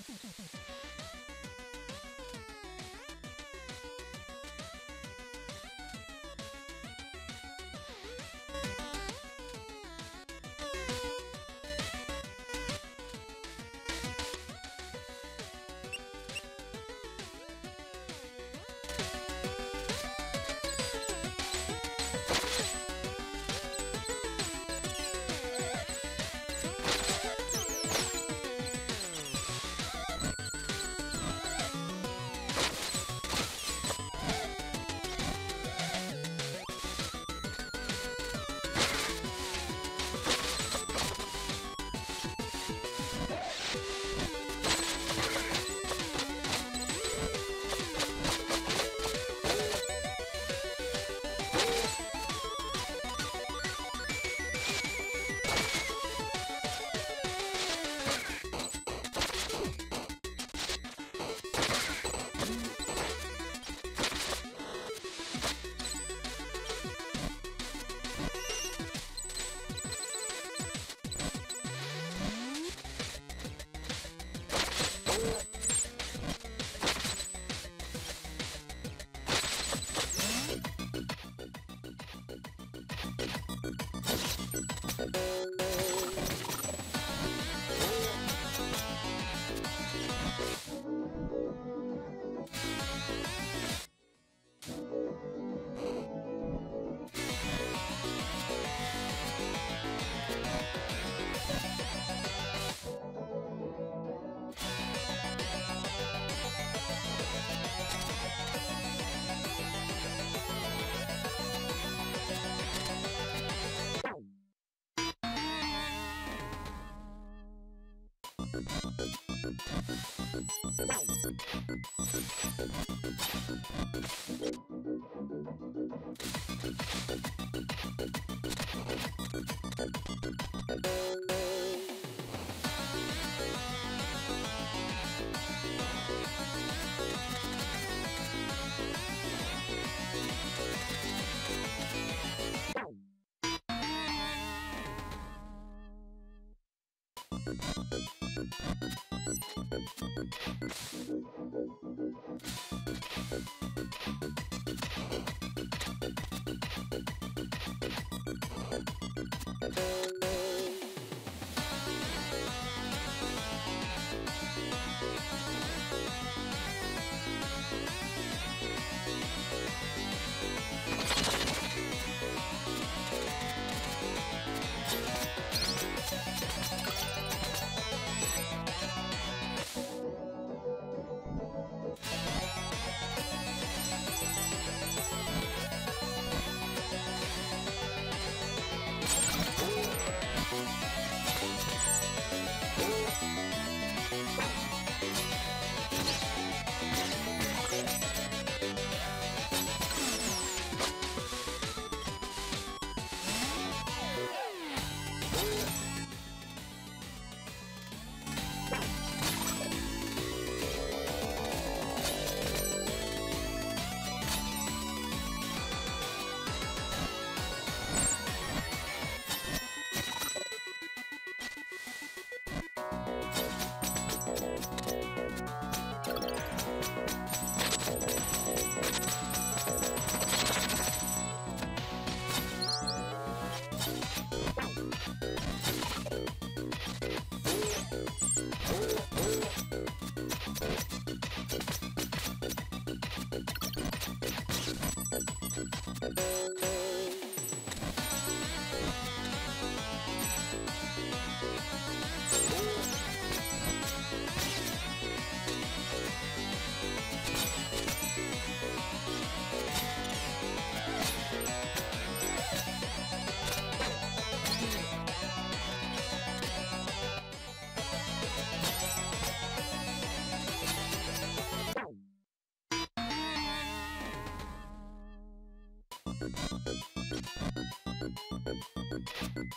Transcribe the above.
ハハハハ! Thank you. Oh.